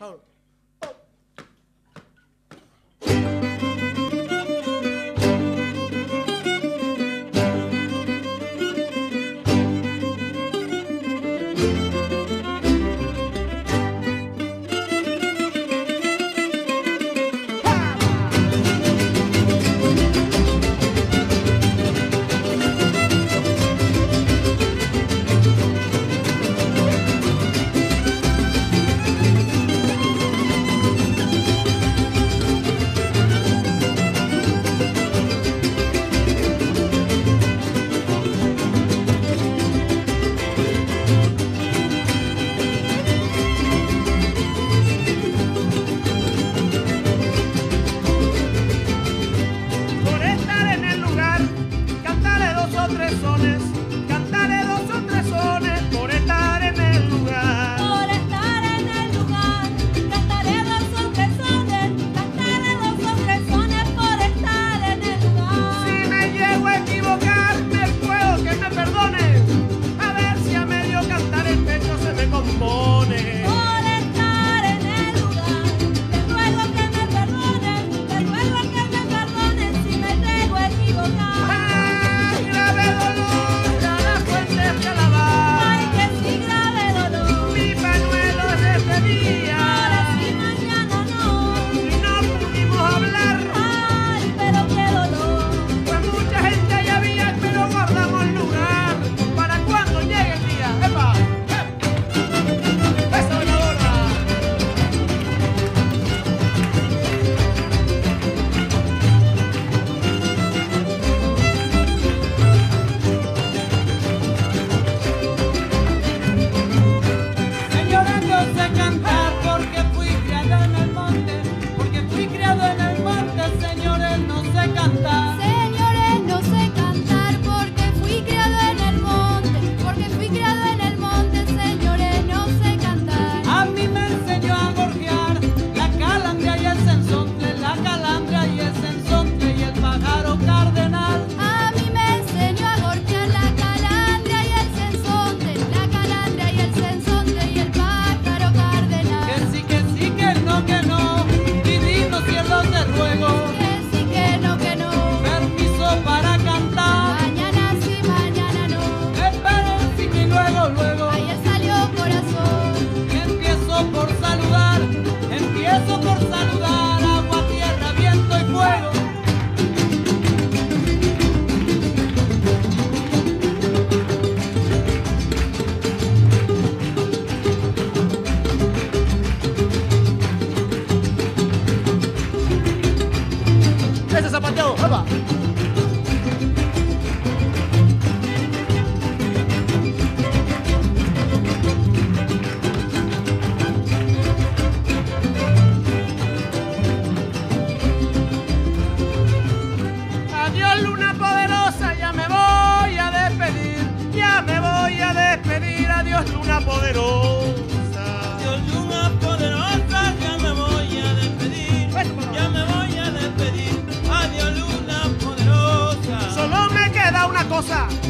ಹೌದು casa.